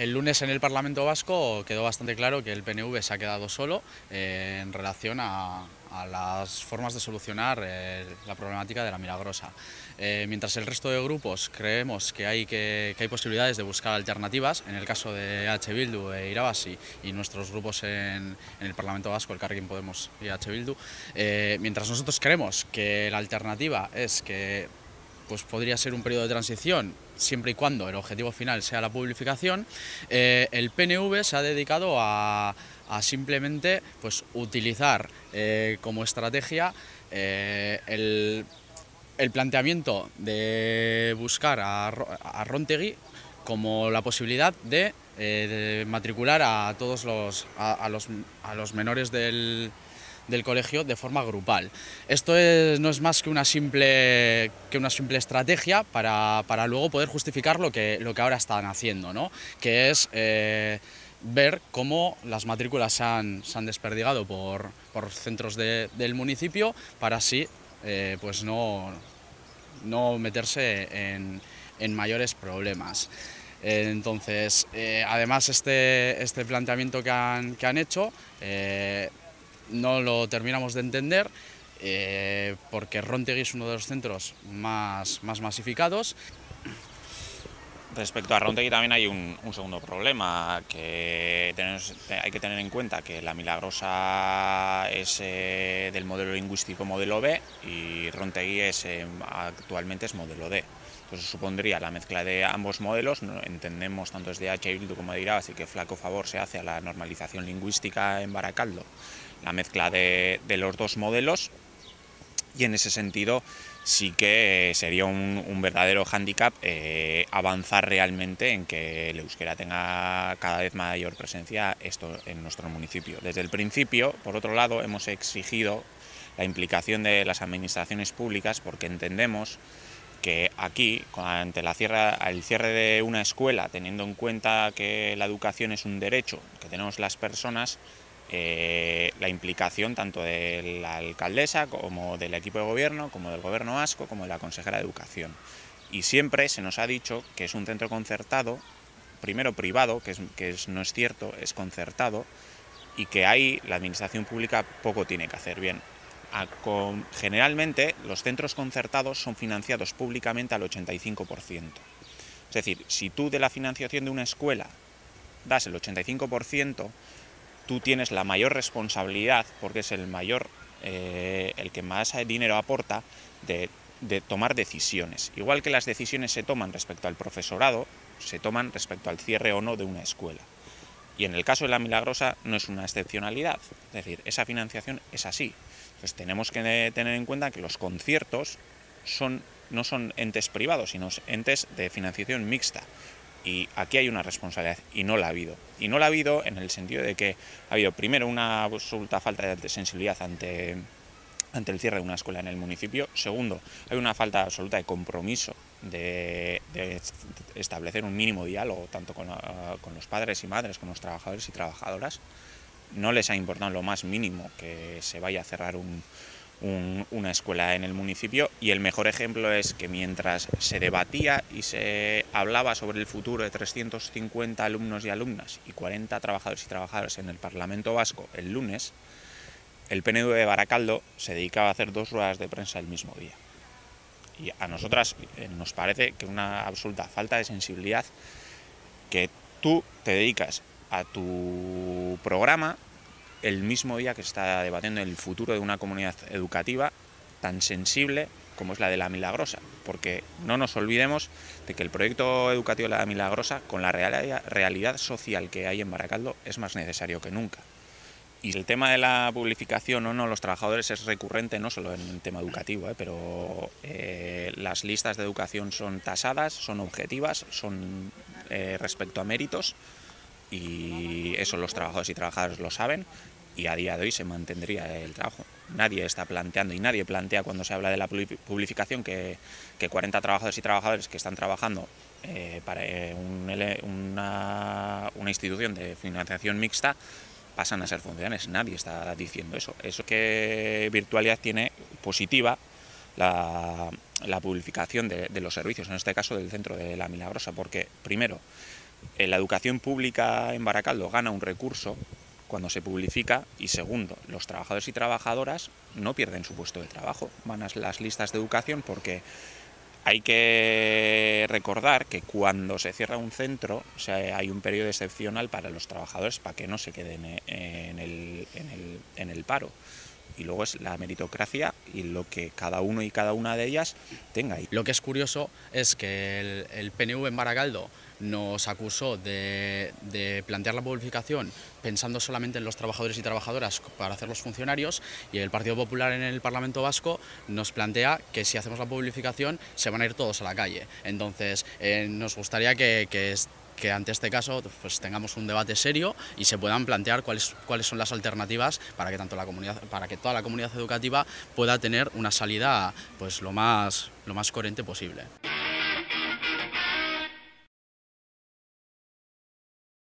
El lunes en el Parlamento Vasco quedó bastante claro que el PNV se ha quedado solo eh, en relación a, las formas de solucionar eh, la problemática de la Milagrosa. Eh, mientras el resto de grupos creemos que hay, que, hay posibilidades de buscar alternativas, en el caso de H. Bildu e Irabasi y nuestros grupos en, el Parlamento Vasco, el Carguín Podemos y H. Bildu, mientras nosotros creemos que la alternativa es que pues podría ser un periodo de transición siempre y cuando el objetivo final sea la publicación, eh, el PNV se ha dedicado a, simplemente pues, utilizar eh, como estrategia eh, el, planteamiento de buscar a, a Rontegui como la posibilidad de, matricular a todos los, a los menores del, del colegio de forma grupal. Esto no es más que una simple, que una simple estrategia para, luego poder justificar lo que, lo que ahora están haciendo, ¿no? que es eh, ver cómo las matrículas se han, desperdigado por, centros del municipio para así eh, pues no, no meterse en, mayores problemas. Entonces, eh, además este, este planteamiento que han, que han hecho no lo terminamos de entender eh, porque Rontegui es uno de los centros más, más masificados. Respecto a Rontegui también hay un, segundo problema que hay que tener en cuenta que la Milagrosa es eh, del modelo lingüístico modelo B y Rontegui es, eh, actualmente es modelo D. Entonces supondría la mezcla de ambos modelos, entendemos tanto desde H. Bildu como de así que flaco favor se hace a la normalización lingüística en Baracaldo, la mezcla de, los dos modelos y en ese sentido sí que sería un, verdadero hándicap eh, avanzar realmente en que el euskera tenga cada vez mayor presencia esto en nuestro municipio. Desde el principio, por otro lado, hemos exigido la implicación de las administraciones públicas porque entendemos que aquí, ante la cierre, el cierre de una escuela, teniendo en cuenta que la educación es un derecho que tenemos las personas, eh, la implicación tanto de la alcaldesa como del equipo de gobierno, como del gobierno vasco, como de la consejera de educación. Y siempre se nos ha dicho que es un centro concertado, primero privado, que, es, que no es cierto, es concertado, y que ahí la administración pública poco tiene que hacer bien generalmente los centros concertados son financiados públicamente al 85%. Es decir, si tú de la financiación de una escuela das el 85%, tú tienes la mayor responsabilidad, porque es el mayor, eh, el que más dinero aporta, de, de tomar decisiones. Igual que las decisiones se toman respecto al profesorado, se toman respecto al cierre o no de una escuela. Y en el caso de la Milagrosa no es una excepcionalidad, es decir, esa financiación es así. Entonces tenemos que tener en cuenta que los conciertos son, no son entes privados, sino entes de financiación mixta. Y aquí hay una responsabilidad y no la ha habido. Y no la ha habido en el sentido de que ha habido primero una absoluta falta de sensibilidad ante, ante el cierre de una escuela en el municipio. Segundo, hay una falta absoluta de compromiso de, establecer un mínimo diálogo tanto con, con los padres y madres, con los trabajadores y trabajadoras no les ha importado lo más mínimo que se vaya a cerrar una escuela en el municipio y el mejor ejemplo es que mientras se debatía y se hablaba sobre el futuro de 350 alumnos y alumnas y 40 trabajadores y trabajadoras en el Parlamento Vasco el lunes, el PNV de Baracaldo se dedicaba a hacer dos ruedas de prensa el mismo día. Y a nosotras eh, nos parece que una absoluta falta de sensibilidad que tú te dedicas a tu programa el mismo día que está debatiendo el futuro de una comunidad educativa tan sensible como es la de la Milagrosa, porque no nos olvidemos de que el proyecto educativo de la Milagrosa, con la realidad social que hay en Baracaldo, es más necesario que nunca. Y el tema de la publicación o no los trabajadores es recurrente no solo en el tema educativo, ¿eh? pero eh, las listas de educación son tasadas, son objetivas, son eh, respecto a méritos y eso los trabajadores y trabajadoras lo saben y a día de hoy se mantendría el trabajo. Nadie está planteando y nadie plantea cuando se habla de la publicación que, que 40 trabajadores y trabajadores que están trabajando eh, para eh, una, una, institución de financiación mixta pasan a ser funcionarios. Nadie está diciendo eso. Eso que virtualidad tiene positiva la, la publicación de, de los servicios, en este caso del centro de la Milagrosa, porque primero la educación pública en Baracaldo gana un recurso cuando se publifica y segundo, los trabajadores y trabajadoras no pierden su puesto de trabajo, van a las listas de educación porque hay que recordar que cuando se cierra un centro hay un periodo excepcional para los trabajadores para que no se queden en el, en el paro y luego es la meritocracia y lo que cada uno y cada una de ellas tenga. ahí. Lo que es curioso es que el, PNV en Baracaldo nos acusó de, plantear la publicación pensando solamente en los trabajadores y trabajadoras para hacer los funcionarios y el Partido Popular en el Parlamento Vasco nos plantea que si hacemos la publicación se van a ir todos a la calle. Entonces eh, nos gustaría que que ante este caso pues, tengamos un debate serio y se puedan plantear cuáles, cuáles son las alternativas para que, tanto la comunidad, para que toda la comunidad educativa pueda tener una salida pues, lo, más, lo más coherente posible.